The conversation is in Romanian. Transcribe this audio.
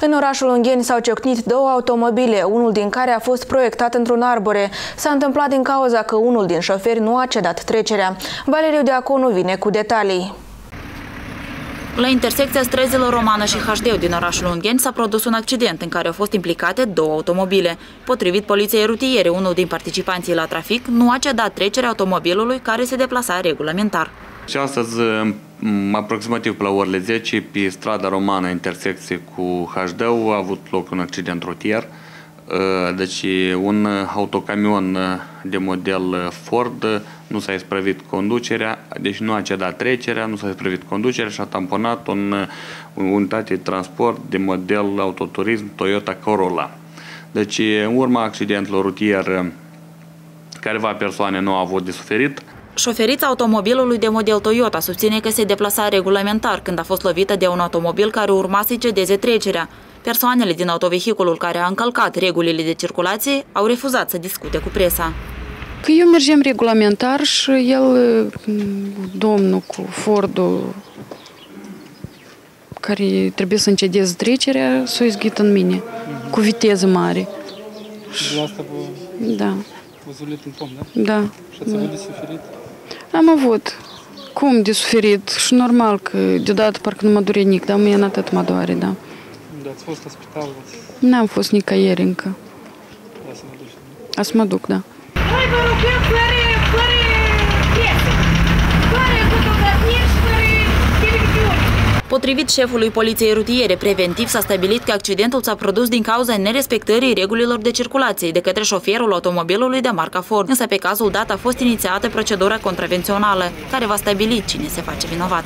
În orașul Ungheni s-au ciocnit două automobile, unul din care a fost proiectat într-un arbore. S-a întâmplat din cauza că unul din șoferi nu a cedat trecerea. Valeriu Deaconu vine cu detalii. La intersecția străzilor Romană și HD din orașul Ungheni s-a produs un accident în care au fost implicate două automobile. Potrivit poliției rutiere, unul din participanții la trafic nu a cedat trecerea automobilului care se deplasa regulamentar. Și astăzi, aproximativ pe la orele 10, pe strada romană, intersecție cu hd a avut loc un accident rutier. Uh, deci un autocamion uh, de model Ford nu s-a isprăvit conducerea, deci nu a cedat trecerea, nu s-a isprăvit conducerea și a tamponat un, un unitate de transport de model autoturism Toyota Corolla. Deci, în urma accidentului rutier, careva persoane nu au avut de suferit. Șoferița automobilului de model Toyota susține că se deplasa regulamentar când a fost lovită de un automobil care urma să-i cedeze trecerea. Persoanele din autovehiculul care a încălcat regulile de circulație au refuzat să discute cu presa. Că eu mergem regulamentar și el, domnul cu Fordul, care trebuie să încedeze trecerea, s-a izghit în mine, cu viteză mare. De asta vă... Da. Vă zulit în pom, da? Da. Și ați avut de suferit? Am avut. Cum de suferit? Și normal că deodată parcă nu mă dure nic, dar mie în atât mă doare, da. Da, ați fost la spital? N-am fost nicăieri încă. Da, să mă duci. A să mă duc, da. Noi vă Potrivit șefului poliției rutiere preventiv, s-a stabilit că accidentul s-a produs din cauza nerespectării regulilor de circulație de către șoferul automobilului de marca Ford. Însă pe cazul dat a fost inițiată procedura contravențională, care va stabili cine se face vinovat.